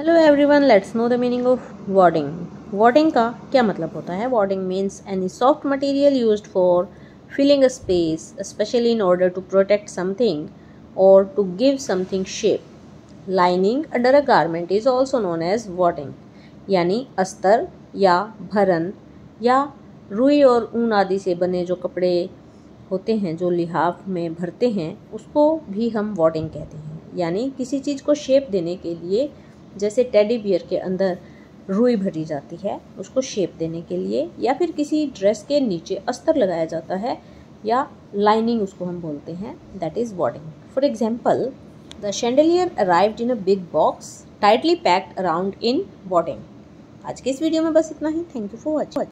Hello everyone let's know the meaning of wadding wadding का क्या मतलब होता है? Wadding means any soft material used for filling a space especially in order to protect something और to give something shape lining under a garment is also known as wadding यानी अस्तर या भरन या रुई और ऊन आदि से बने जो कपड़े होते हैं, जो लिहाफ में भरते हैं, उसको भी हम वार्डिंग कहते हैं। यानी किसी चीज़ को शेप देने के लिए जैसे टेडी बियर के अंदर रुई भरी जाती है, उसको शेप देने के लिए, या फिर किसी ड्रेस के नीचे अस्तर लगाया जाता है, या लाइनिंग उसको हम बोलते हैं that is wadding for example the chandelier arrived in a big box tightly packed around in wadding आज के इस वीडियो में बस इतना ही. Thank you for watching